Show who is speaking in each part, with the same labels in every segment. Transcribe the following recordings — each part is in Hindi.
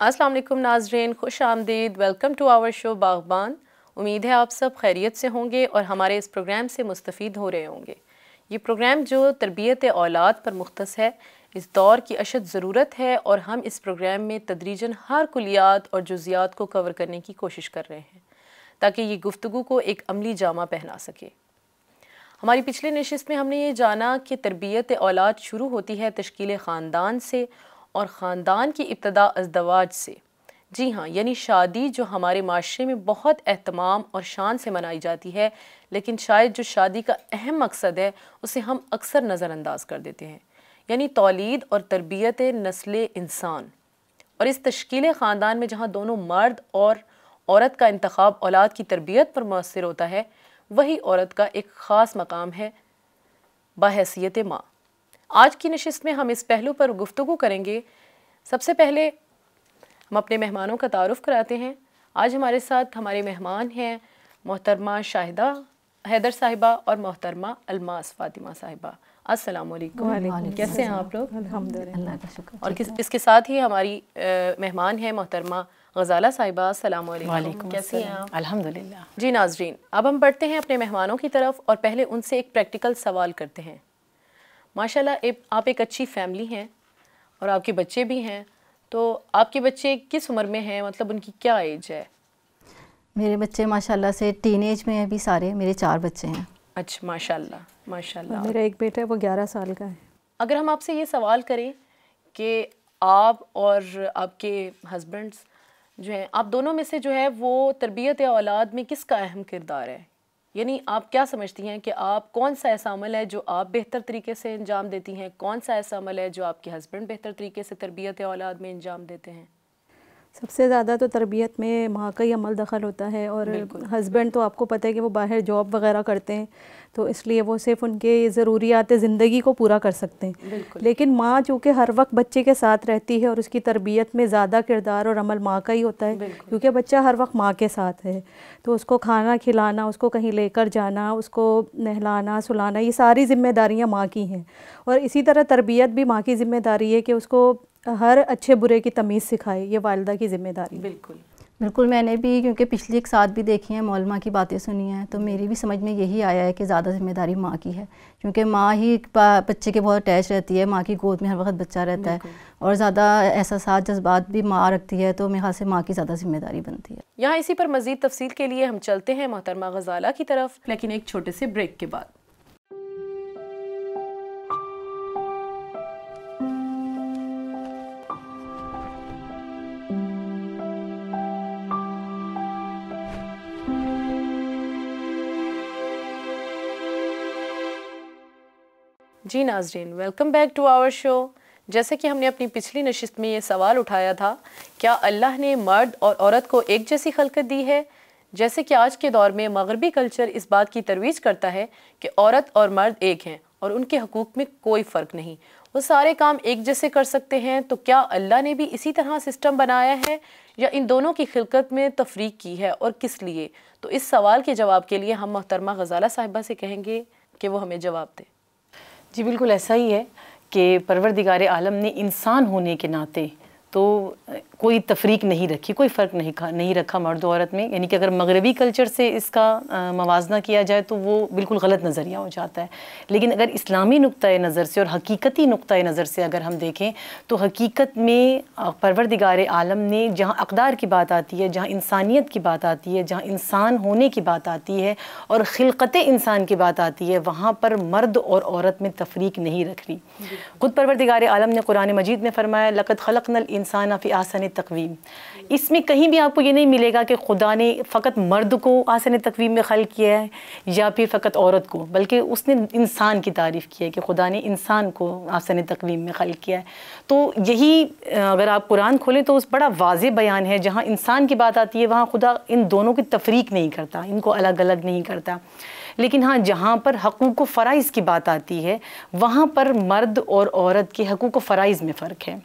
Speaker 1: अस्सलाम वालेकुम नाजरीन, खुश आमदीद। Welcome to our show Baghban. उम्मीद है आप सब खैरियत से होंगे और हमारे इस प्रोग्राम से मुस्तफ़ हो रहे होंगे। ये प्रोग्राम जो तरबियत औलाद पर मुख्त है, इस दौर की अशद ज़रूरत है और हम इस प्रोग्राम में तदरीजन हर कुलियात और जुजियात को कवर करने की कोशिश कर रहे हैं, ताकि ये गुफ्तु को एक अमली जामा पहना सके। हमारी पिछले नशस्त में हमने ये जाना कि तरबियत औलाद शुरू होती है तश्कील ख़ानदान से और ख़ानदान की इब्तदा अजदवाज से। जी हाँ यानी शादी जो हमारे माशरे में बहुत अहतमाम और शान से मनाई जाती है, लेकिन शायद जो शादी का अहम मकसद है, उसे हम अक्सर नज़रअंदाज कर देते हैं। यानी तोलीद और तरबियत नस्ल इंसान। और इस तश्कील ख़ानदान में जहाँ दोनों मर्द और औरत का इंतखब औलाद की तरबियत पर मौसर होता है, वही औरत का एक ख़ास मकाम है बहसीत माँ। आज की नशस्त में हम इस पहलू पर गुफ्तु करेंगे। सबसे पहले हम अपने मेहमानों का तारफ़ कराते हैं। आज हमारे साथ हमारे मेहमान हैं मोहतरमा शाहिदा हैदर साहिबा और मोहतरमा अलमास फातिमा साहिबा। अस्सलाम वालेकुम कैसे हैं आप लोग?
Speaker 2: अल्लाह का शुक्र
Speaker 1: और किस इसके साथ ही हमारी मेहमान हैं मोहतरमा गजाला साहिबा। अस्सलाम वालेकुम कैसी हैं आप?
Speaker 3: अल्हम्दुलिल्लाह।
Speaker 1: जी नाजरीन अब हम बढ़ते हैं अपने मेहमानों की तरफ़ और पहले उनसे एक प्रैक्टिकल सवाल करते हैं। माशाल्लाह आप एक अच्छी फैमिली हैं और आपके बच्चे भी हैं तो आपके बच्चे किस उम्र में हैं? मतलब उनकी क्या एज है?
Speaker 2: मेरे बच्चे माशाल्लाह से टीन एज में अभी सारे मेरे चार बच्चे हैं।
Speaker 1: अच्छा माशाल्लाह माशाल्लाह।
Speaker 4: मेरा एक बेटा है वो ग्यारह साल का है।
Speaker 1: अगर हम आपसे ये सवाल करें कि आप और आपके हस्बैंड्स जो हैं आप दोनों में से जो है वो तरबियत या औलाद में किसका अहम किरदार है? यानी आप क्या समझती हैं कि आप कौन सा ऐसा अमल है जो आप बेहतर तरीके से अंजाम देती हैं? कौन सा ऐसा अमल है जो आपके हस्बैंड बेहतर तरीके से तरबियत औलाद में अंजाम देते हैं?
Speaker 4: सबसे ज़्यादा तो तरबियत में माँ का ही अमल दखल होता है और हस्बैंड तो आपको पता है कि वो बाहर जॉब वगैरह करते हैं तो इसलिए वो सिर्फ़ उनके ज़रूरियात ज़िंदगी को पूरा कर सकते हैं। लेकिन माँ चूँकि हर वक्त बच्चे के साथ रहती है और उसकी तरबियत में ज़्यादा किरदार और अमल माँ का ही होता है क्योंकि बच्चा हर वक्त माँ के साथ है तो उसको खाना खिलाना उसको कहीं लेकर जाना उसको नहलाना सुलाना ये सारी जिम्मेदारियाँ माँ की हैं। और इसी तरह तरबियत भी माँ की ज़िम्मेदारी है कि उसको हर अच्छे बुरे की तमीज़ सिखाए ये वालदा की ज़िम्मेदारी
Speaker 1: बिल्कुल।
Speaker 2: बिल्कुल मैंने भी क्योंकि पिछली एक साथ भी देखी है मौलमा की बातें सुनी हैं तो मेरी भी समझ में यही आया है कि ज़्यादा ज़िम्मेदारी माँ की है। क्योंकि माँ ही बच्चे के बहुत अटैच रहती है माँ की गोद में हर वक्त बच्चा रहता है। और ज़्यादा एहसास जज्बात भी माँ रखती है तो मेरे ख्याल से माँ की ज़्यादा ज़िम्मेदारी बनती है।
Speaker 1: यहाँ इसी पर मज़ीद तफसील के लिए हम चलते हैं मोहतरमा गजाला की तरफ़। लेकिन एक छोटे से ब्रेक के बाद। जी नाजरीन welcome back to our show जैसे कि हमने अपनी पिछली नशस्त में ये सवाल उठाया था, क्या अल्लाह ने मर्द और औरत को एक जैसी खलकत दी है? जैसे कि आज के दौर में मगरबी कल्चर इस बात की तरवीज करता है कि औरत और मर्द एक हैं और उनके हकूक़ में कोई फ़र्क नहीं। वो सारे काम एक जैसे कर सकते हैं तो क्या अल्लाह ने भी इसी तरह सिस्टम बनाया है या इन दोनों की खिलकत में तफरीक की है और किस लिए? तो इस सवाल के जवाब के लिए हम मोहतरमा गजाला साहिबा से कहेंगे कि वो हमें जवाब दें।
Speaker 3: जी बिल्कुल ऐसा ही है कि परवरदिगार आलम ने इंसान होने के नाते तो कोई तफरीक नहीं रखी कोई फ़र्क नहीं नहीं रखा मर्द औरत में। यानी कि अगर मगरबी कल्चर से इसका मवाजना किया जाए तो वो बिल्कुल गलत नज़रिया हो जाता है। लेकिन अगर इस्लामी नुक़ नज़र से और हकीकती नुक़ नज़र से अगर हम देखें तो हकीकत में परवरदिगार आलम ने जहाँ अकदार की बात आती है जहाँ इंसानियत की बात आती है जहाँ इंसान होने की बात आती है और खिलकत इंसान की बात आती है वहाँ पर मर्द और औरत में तफरीक नहीं रख रही ख़ुद परवरदिगार आलम ने कुरान मजीद में फरमाया लक़त खलकनल इंसान फ़ी आसन तकवीम। इसमें कहीं भी आपको ये नहीं मिलेगा कि खुदा ने फ़कत मर्द को आसन तकवीम में खल किया है या फिर फ़कत औरत को, बल्कि उसने इंसान की तारीफ़ की है कि खुदा ने इंसान को आसन तकवीम में खल किया है। तो यही, अगर आप कुरान खोलें तो उस बड़ा वाज बयान है, जहाँ इंसान की बात आती है, वहाँ खुदा इन दोनों की तफरीक नहीं करता, इनको अलग अलग नहीं करता। लेकिन हाँ जहाँ पर हकूक़ फ़राइज़ की बात आती है, वहाँ पर मर्द और औरत के हकूक़ फ़राइज़ में फ़र्क है।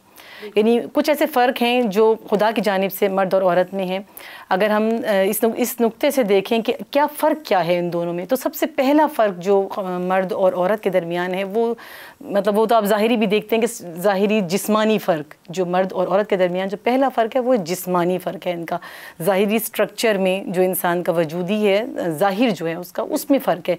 Speaker 3: यानी कुछ ऐसे फ़र्क हैं जो खुदा की जानब से मर्द और औरत में हैं। अगर हम इस इस नुक्ते से देखें कि क्या फ़र्क क्या है इन दोनों में तो सबसे पहला फ़र्क जो मर्द और औरत के दरमियान है, वो मतलब वो तो आप ज़ाहरी भी देखते हैं कि ज़ाहरी जिस्मानी फ़र्क, जो मर्द और औरत के दरमियान जो पहला फ़र्क है, वो जिस्मानी फ़र्क है इनका। ज़ाहरी स्ट्रक्चर में जो इंसान का वजूदी है ज़ाहिर जो है उसका, उसमें फ़र्क है।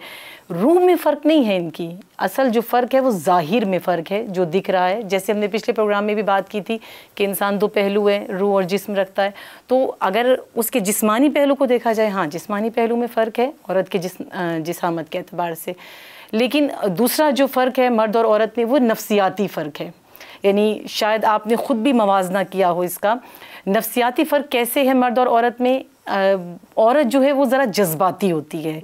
Speaker 3: रूह में फ़र्क नहीं है इनकी, असल जो फ़र्क है, वो ज़ाहिर में फ़र्क है, जो दिख रहा है। जैसे हमने पिछले प्रोग्राम में भी बात की थी कि इंसान दो पहलू है, रूह और जिस्म रखता है। तो अगर उसके जिस्मानी पहलू को देखा जाए हाँ जिस्मानी पहलू में फ़र्क है, औरत के जिस जिसामत के अतबार से। लेकिन दूसरा जो फ़र्क है मर्द और औरत में, वो नफसियाती फ़र्क है। यानी शायद आपने ख़ुद भी मवाजना किया हो इसका। नफसियाती फ़र्क कैसे है मर्द और औरत में? औरत जो है वो ज़रा जज्बाती होती है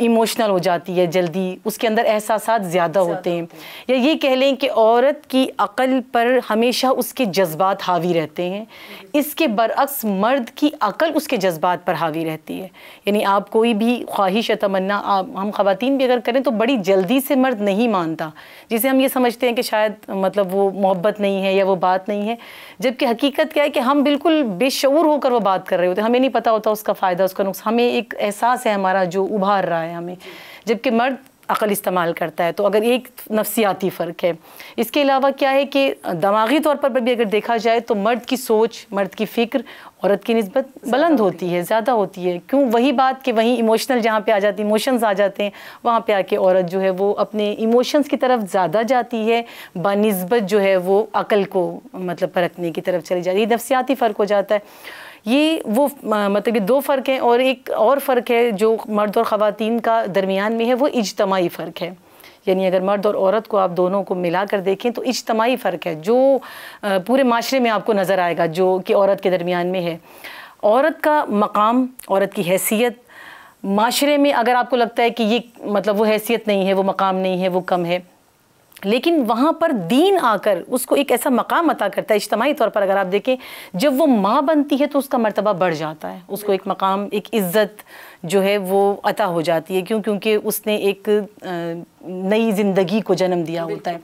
Speaker 3: इमोशनल हो जाती है जल्दी उसके अंदर एहसास ज़्यादा होते हैं। या ये कह लें कि औरत की अक़ल पर हमेशा उसके जज्बात हावी रहते हैं। इसके बरअक्स मर्द की अक़ल उसके जज्बात पर हावी रहती है। यानी आप कोई भी ख्वाहिश या तमन्ना आप हम ख़वान भी अगर करें तो बड़ी जल्दी से मर्द नहीं मानता। जिसे हम ये समझते हैं कि शायद मतलब वो मोहब्बत नहीं है या वो बात नहीं है। जबकि हकीकत क्या है कि हम बिल्कुल बेशूर होकर वो बात कर रहे होते हैं। हमें नहीं पता होता है उसका फ़ायदा उसका नुकसान। हमें एक एहसास है हमारा जो उभार रहा है हमें। जबकि मर्द अकल इस्तेमाल करता है तो अगर एक नफसियाती फ़र्क है। इसके अलावा क्या है कि दमागी तौर पर भी अगर देखा जाए तो मर्द की सोच मर्द की फ़िक्र औरत की नस्बत बुलंद होती है। ज़्यादा होती है। क्यों? वही बात कि वहीं इमोशनल जहाँ पे आ जाती इमोशंस आ जाते हैं वहाँ पे आके औरत जो है वो अपने इमोशंस की तरफ़ ज़्यादा जाती है। बनस्बत जो है वो अकल को मतलब परखने की तरफ़ चली जाती है। नफसियाती फ़र्क हो जाता है। ये वो मतलब ये दो फ़र्क हैं और एक और फ़र्क है जो मर्द और ख़वान का दरमियान में है, वो इजतमाही फ़र्क है। यानी अगर मर्द और औरत को आप दोनों को मिला कर देखें तो इजतमाही फ़र्क है, जो पूरे माशरे में आपको नज़र आएगा, जो कि औरत के दरमियान में है। औरत का मकाम, औरत की हैसियत, माशरे में अगर आपको लगता है कि ये मतलब वो हैसियत नहीं है, वो मकाम नहीं है, वो कम है लेकिन वहाँ पर दीन आकर उसको एक ऐसा मकाम अता करता है, इज्तमाही तौर पर अगर आप देखें, जब वो माँ बनती है तो उसका मर्तबा बढ़ जाता है। उसको एक मकाम, एक इज़्ज़त जो है वो अता हो जाती है। क्यों? क्योंकि उसने एक नई ज़िंदगी को जन्म दिया होता है।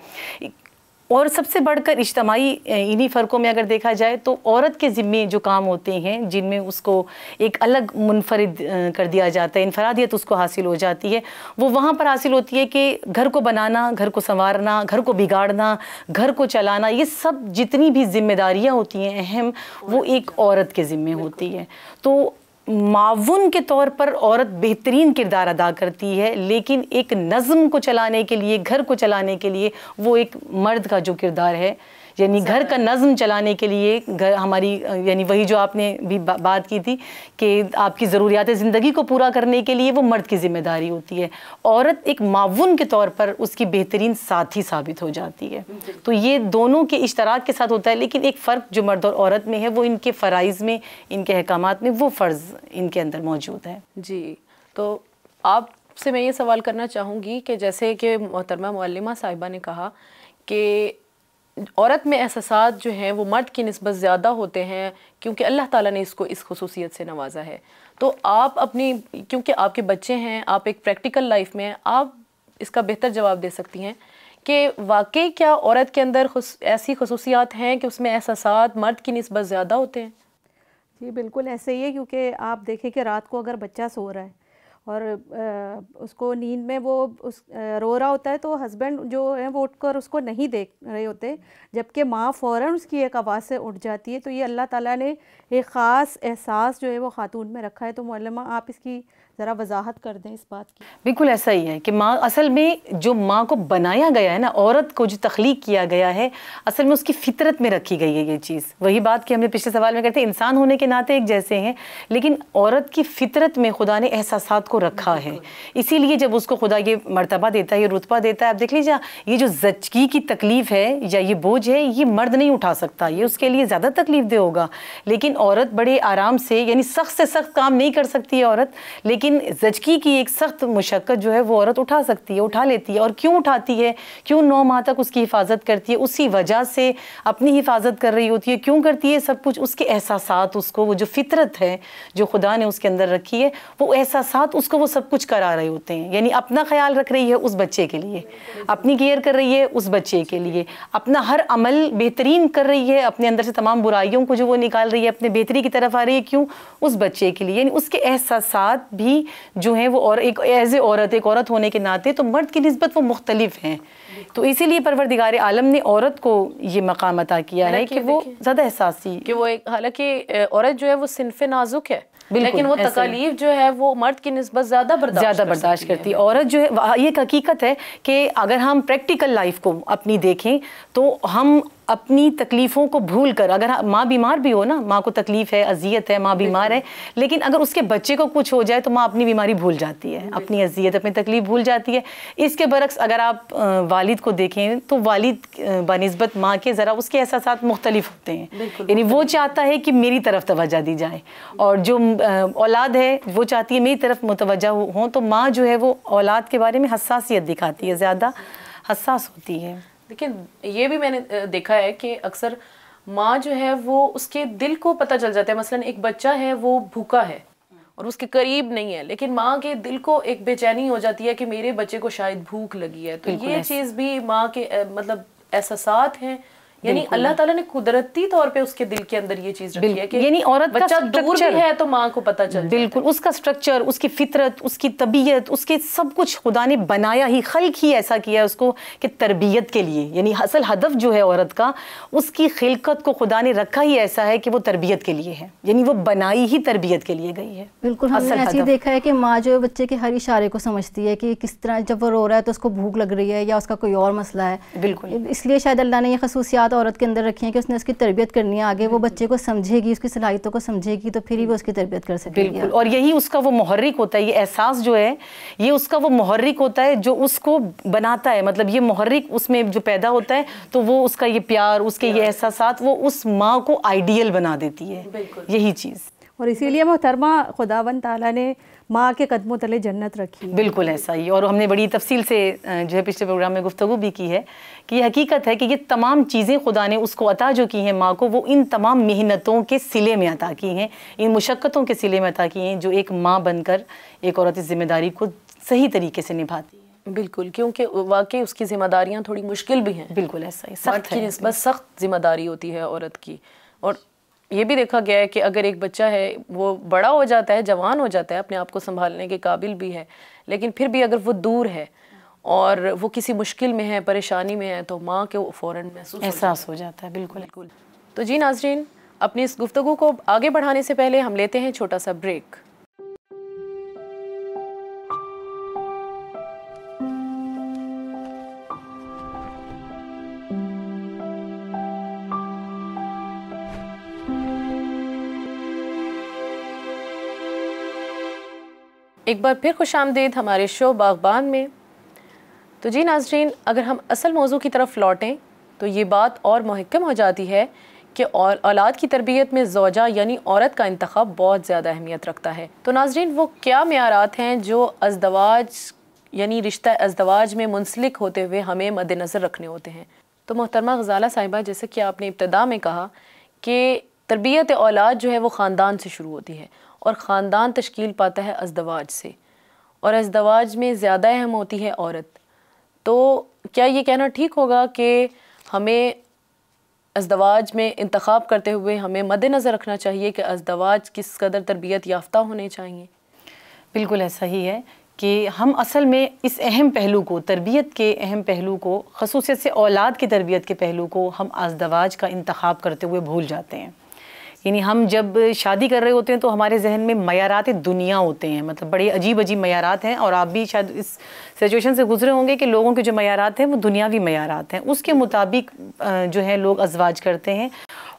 Speaker 3: और सबसे बढ़कर इज्तमाही इन्हीं फ़र्क़ों में अगर देखा जाए तो औरत के ज़िम्मे जो काम होते हैं, जिनमें उसको एक अलग मुनफरद कर दिया जाता है, इनफरादियत उसको हासिल हो जाती है, वो वहाँ पर हासिल होती है कि घर को बनाना, घर को संवारना, घर को बिगाड़ना, घर को चलाना, ये सब जितनी भी जिम्मेदारियाँ होती हैं, अहम, वो एक औरत के ज़िम्मे होती है। तो मावन के तौर पर औरत बेहतरीन किरदार अदा करती है, लेकिन एक नज़म को चलाने के लिए, घर को चलाने के लिए वो एक मर्द का जो किरदार है यानी घर का नज़म चलाने के लिए घर हमारी यानी वही जो आपने भी बा, बात की थी कि आपकी ज़रूरियात ज़िंदगी को पूरा करने के लिए वो मर्द की ज़िम्मेदारी होती है। औरत एक मावन के तौर पर उसकी बेहतरीन साथी साबित हो जाती है। तो ये दोनों के इश्तराक के साथ होता है लेकिन एक फ़र्क जो मर्द और औरत में है वो इनके फ़रज़ में इनके अहकाम में वो फ़र्ज़ इनके अंदर मौजूद है।
Speaker 1: जी तो आपसे मैं ये सवाल करना चाहूँगी कि जैसे कि मोहतरमा मौलमा साहिबा ने कहा कि औरत में एहसास जो हैं वो मर्द की नस्बत ज़्यादा होते हैं क्योंकि अल्लाह ताला ने इसको इस खसूसियत से नवाजा है। तो आप अपनी क्योंकि आपके बच्चे हैं आप एक प्रैक्टिकल लाइफ में आप इसका बेहतर जवाब दे सकती हैं कि वाकई क्या औरत के अंदर खुस, ऐसी खसूसियात हैं कि उसमें एहसास मर्द की नस्बत ज़्यादा होते हैं?
Speaker 4: जी बिल्कुल ऐसे ही है क्योंकि आप देखें कि रात को अगर बच्चा सो रहा है और उसको नींद में वो उस रो रहा होता है तो हस्बैंड जो है वो उठकर उसको नहीं देख रहे होते, जबकि माँ फ़ौर उसकी एक आवाज़ से उठ जाती है। तो ये अल्लाह ताला ने एक ख़ास एहसास जो है वो ख़ातून में रखा है। तो मौलमा आप इसकी ज़रा वजाहत कर दें इस बात की।
Speaker 3: बिल्कुल ऐसा ही है कि माँ असल में जो माँ को बनाया गया है ना औरत को जो तख्लीक किया गया है असल में उसकी फितरत में रखी गई है ये चीज़। वही बात कि हमने पिछले सवाल में कहते हैं इंसान होने के नाते एक जैसे हैं लेकिन औरत की फितरत में खुदा ने एहसास को रखा है। इसीलिए जब उसको खुदा ये मरतबा देता है ये रुतबा देता है आप देख लीजिए ये जो जचगी की तकलीफ़ है या ये बोझ है ये मर्द नहीं उठा सकता ये उसके लिए ज़्यादा तकलीफ़ दे होगा। लेकिन औरत बड़े आराम से यानी सख्त से सख्त काम नहीं कर सकती है औरत लेकिन लेकिन जचकी की एक सख्त मुशक्क़त जो है वो औरत उठा सकती है, उठा लेती है। और क्यों उठाती है? क्यों नौ माह तक उसकी हिफाजत करती है? उसी वजह से अपनी हिफाजत कर रही होती है। क्यों करती है सब कुछ? उसके एहसास उसको, वो जो फितरत है जो खुदा ने उसके अंदर रखी है, वो एहसास उसको वो सब कुछ करा रहे होते हैं। यानी अपना ख्याल रख रही है उस बच्चे के लिए। अपनी केयर कर रही है उस बच्चे के लिए। अपना हर अमल बेहतरीन कर रही है। अपने अंदर से तमाम बुराइयों को जो वो निकाल रही है, अपने बेहतरी की तरफ़ आ रही है। क्यों? उस बच्चे के लिए। यानी उसके एहसास भी जो हैं वो और एक एज ए औरत एक औरत होने के नाते तो मर्द की नस्बत वो मुख्तलिफ़ हैं। तो इसीलिए परवरदिगार आलम ने औरत को ये मकाम अता किया है कि वो ज़्यादा एहसासी
Speaker 1: कि वो एक हालाँकि औरत जो है वो सिनफ नाजुक है लेकिन वो तकालीफ जो है वो मर्द की नस्बत ज़्यादा बर्दाश्त
Speaker 3: ज़्यादा बर्दाश्त करती है। औरत जो है ये हकीकत है कि अगर हम प्रैक्टिकल लाइफ को अपनी देखें तो हम अपनी तकलीफ़ों को भूल कर अगर माँ बीमार भी हो ना माँ को तकलीफ़ है अजियत है माँ बीमार है लेकिन अगर उसके बच्चे को कुछ हो जाए तो माँ अपनी बीमारी भूल जाती है अपनी अजियत अपनी तकलीफ़ भूल जाती है। इसके बरक्स अगर आप वालिद को देखें तो वालिद बनस्बत माँ के ज़रा उसके एहसास मुख्तलिफ़ होते हैं। यानी वो चाहता है कि मेरी तरफ़ तोज्जा दी जाए और जो औलाद है वो चाहती है मेरी तरफ़ मुतवजह हों तो माँ जो है वो औलाद के बारे में हसासियत दिखाती है ज़्यादा हसास होती है।
Speaker 1: लेकिन ये भी मैंने देखा है कि अक्सर माँ जो है वो उसके दिल को पता चल जाता है। मसलन एक बच्चा है वो भूखा है और उसके करीब नहीं है लेकिन माँ के दिल को एक बेचैनी हो जाती है कि मेरे बच्चे को शायद भूख लगी है। तो ये चीज़ भी माँ के मतलब एहसास हैं यानी अल्लाह ताला ने कुदरती तौर पे उसके दिल के अंदर ये चीज़ रखी है कि
Speaker 3: यानी औरत
Speaker 1: बच्चा दूर भी है तो माँ को पता चल
Speaker 3: बिल्कुल उसका स्ट्रक्चर उसकी फितरत उसकी तबीयत उसके सब कुछ खुदा ने बनाया ही खल्क ही ऐसा किया है उसको कि तरबियत के लिए। यानी असल हदफ जो है औरत का उसकी खिलकत को खुदा ने रखा ही ऐसा है कि वो तरबियत के लिए है। यानी वो बनाई ही तरबियत के लिए गई है।
Speaker 2: बिल्कुल हमने ऐसे देखा है कि माँ जो है बच्चे के हर इशारे को समझती है कि किस तरह जब वो रो रहा है तो उसको भूख लग रही है या उसका कोई और मसला है।
Speaker 3: बिल्कुल।
Speaker 2: इसलिए शायद अल्लाह ने यह खसूसियात औरत औरत के अंदर रखी है कि उसने उसकी तरबियत करनी है आगे वो बच्चे को समझेगी उसकी सलाहितों को समझेगी तो फिर ही वो उसकी तरबियत कर सकेगी।
Speaker 3: बिल्कुल और यही उसका वो महर्रिक होता है ये एहसास जो है ये उसका वो महर्रिक होता है जो उसको बनाता है। मतलब ये महर्रिक उसमें जो पैदा होता है तो वो उसका ये प्यार उसके ये एहसास वो उस माँ को आइडियल बना देती है। यही चीज़।
Speaker 4: और इसीलिए मोहतरमा खुदावन ताला ने माँ के कदमों तले जन्नत रखी है।
Speaker 3: बिल्कुल ऐसा ही। और हमने बड़ी तफसील से जो है पिछले प्रोग्राम में गुफ्तु भी की है कि ये हकीकत है कि ये तमाम चीज़ें खुदा ने उसको अता जो की हैं माँ को वो इन तमाम मेहनतों के सिले में अता की हैं इन मुशक्क़तों के सिले में अता की हैं जो एक माँ बनकर एक औरत इस ज़िम्मेदारी को सही तरीके से निभाती है।
Speaker 1: बिल्कुल क्योंकि वाकई उसकी जिम्मेदारियाँ थोड़ी मुश्किल भी हैं।
Speaker 3: बिल्कुल ऐसा ही सख्त
Speaker 1: की नस्बत सख्त ज़िम्मेदारी होती है औरत की। और ये भी देखा गया है कि अगर एक बच्चा है वो बड़ा हो जाता है जवान हो जाता है अपने आप को संभालने के काबिल भी है लेकिन फिर भी अगर वो दूर है और वो किसी मुश्किल में है परेशानी में है तो माँ के फ़ौर महसूस
Speaker 3: एहसास हो। जाता है बिल्कुल।
Speaker 1: बिल्कुल। तो जी नाजरीन अपनी इस गुफ्तु को आगे बढ़ाने से पहले हम लेते हैं छोटा सा ब्रेक। एक बार फिर खुश आमदीद हमारे शो बागबान में। तो जी नाजरीन, अगर हम असल मौजू की तरफ़ लौटें तो ये बात और महकम हो जाती है कि और औलाद की तरबियत में जोजा यानी औरत का इंतखब बहुत ज़्यादा अहमियत रखता है। तो नाजरीन, वो क्या मैारात हैं जो अजदवाज यानी रिश्ता अजदवाज में मुंसलिक होते हुए हमें मद्दनज़र रखने होते हैं? तो मोहतरमा गजाला साहिबा, जैसे कि आपने इब्तदा में कहा कि तरबियत औलाद जो है वो ख़ानदान से शुरू होती है और ख़ानदान तश्कील पाता है अजदवाज से। और अजदवाज में ज़्यादा अहम होती है औरत। तो क्या ये कहना ठीक होगा कि हमें अजदवाज में इंतखब करते हुए हमें मद्दनज़र रखना चाहिए कि अजदवाज किस कदर तरबियत याफ्ता होने चाहिए?
Speaker 3: बिल्कुल, ऐसा ही है कि हम असल में इस अहम पहलू को, तरबियत के अहम पहलू को, खसूसियत से औलाद की तरबियत के पहलू को हम अजदवाज का इंतखब करते हुए भूल जाते हैं। यानी हम जब शादी कर रहे होते हैं तो हमारे जहन में मैारात दुनिया होते हैं। मतलब बड़े अजीब अजीब मैारात हैं और आप भी शायद इस सिचुएशन से गुजरे होंगे कि लोगों के जो मैारात हैं वो दुनियावी मैारात हैं। उसके मुताबिक जो है लोग अजवाज करते हैं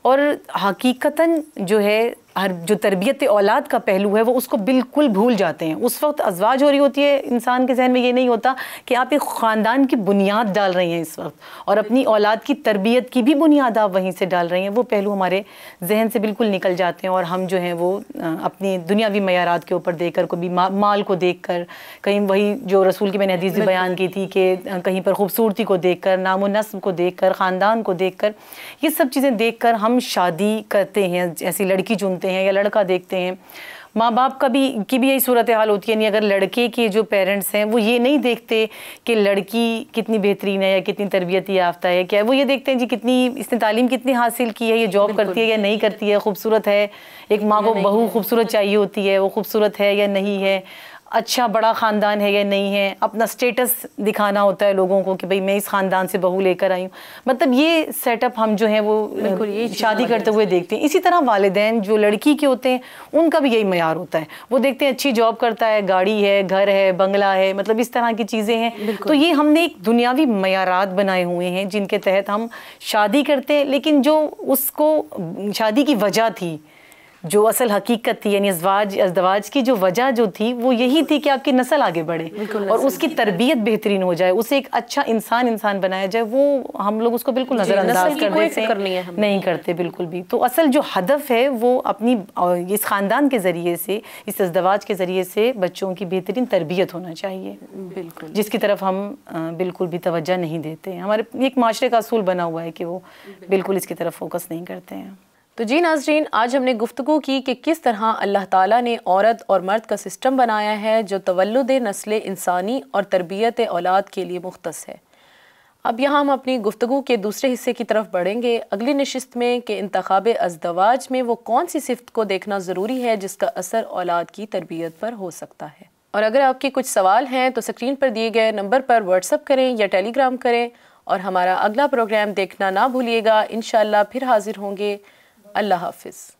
Speaker 3: और हकीकता जो है हर जो तरबियत औलाद का पहलू है वो उसको बिल्कुल भूल जाते हैं। उस वक्त अजवाज हो रही होती है इंसान के जहन में ये नहीं होता कि आप एक ख़ानदान की बुनियाद डाल रही हैं इस वक्त और अपनी औलाद की तरबियत की भी बुनियाद आप वहीं से डाल रही हैं। वो पहलू हमारे जहन से बिल्कुल निकल जाते हैं और हम जो हैं वो अपनी दुनियावी मैारात के ऊपर देख कर कभी मा, माल को देख कर कहीं वही जो रसूल की मैंने हदीस भी बयान की थी कि कहीं पर खूबसूरती को देख कर नाम नस्ब को देख कर ख़ानदान को देख कर ये सब चीज़ें देख कर हम शादी करते हैं। ऐसी लड़की चुनते हैं या लड़का देखते हैं। माँ बाप का भी की भी यही सूरत हाल होती है नहीं अगर लड़के के जो पेरेंट्स हैं वो ये नहीं देखते कि लड़की कितनी बेहतरीन है या कितनी तरबियत याफ्ता है। क्या वो ये देखते हैं जी कितनी इसने तालीम कितनी हासिल की है ये जॉब करती है या नहीं करती है? खूबसूरत है। एक माँ को बहू खूबसूरत चाहिए होती है वो खूबसूरत है या नहीं है? अच्छा बड़ा ख़ानदान है या नहीं है अपना स्टेटस दिखाना होता है लोगों को कि भाई मैं इस ख़ानदान से बहू लेकर आई हूँ। मतलब ये सेटअप हम जो है वो ये शादी करते हुए देखते हैं। इसी तरह वालदेन जो लड़की के होते हैं उनका भी यही मैार होता है। वो देखते हैं अच्छी जॉब करता है गाड़ी है घर है बंगला है मतलब इस तरह की चीज़ें हैं। तो ये हमने एक दुनियावी मैारात बनाए हुए हैं जिनके तहत हम शादी करते हैं लेकिन जो उसको शादी की वजह थी जो असल हकीकत थी यानी अजवाज अजदवाज की जो वजह जो थी वो यही थी कि आपकी नस्ल आगे बढ़े। और उसकी तरबियत बेहतरीन हो जाए उसे एक अच्छा इंसान इंसान बनाया जाए वो हम लोग उसको बिल्कुल नज़रअंदाज कर देते हैं। नहीं करते बिल्कुल भी। तो असल जो हदफ है वो अपनी इस ख़ानदान के ज़रिए से इस अजदवाज के ज़रिए से बच्चों की बेहतरीन तरबियत होना चाहिए। बिल्कुल। जिसकी तरफ़ हम बिल्कुल भी तवज्जो नहीं देते हैं। हमारे एक माशरे का असूल बना हुआ है कि वो बिल्कुल इसकी तरफ़ फोकस नहीं करते हैं।
Speaker 1: तो जी नाजरीन, आज हमने गुफ्तु की कि किस तरह अल्लाह ताला ने औरत और मर्द का सिस्टम बनाया है जो तवल्लुद नस्ल इंसानी और तरबियत औलाद के लिए मुख्त है। अब यहाँ हम अपनी गुफ्तु के दूसरे हिस्से की तरफ़ बढ़ेंगे। अगली नशस्त में कि इंतखब अजदवाज में वो कौन सी सिफ्त को देखना ज़रूरी है जिसका असर औलाद की तरबियत पर हो सकता है। और अगर आपके कुछ सवाल हैं तो स्क्रीन पर दिए गए नंबर पर व्हाट्सअप करें या टेलीग्राम करें और हमारा अगला प्रोग्राम देखना ना भूलिएगा। इन फिर हाजिर होंगे। अल्लाह हाफिज़।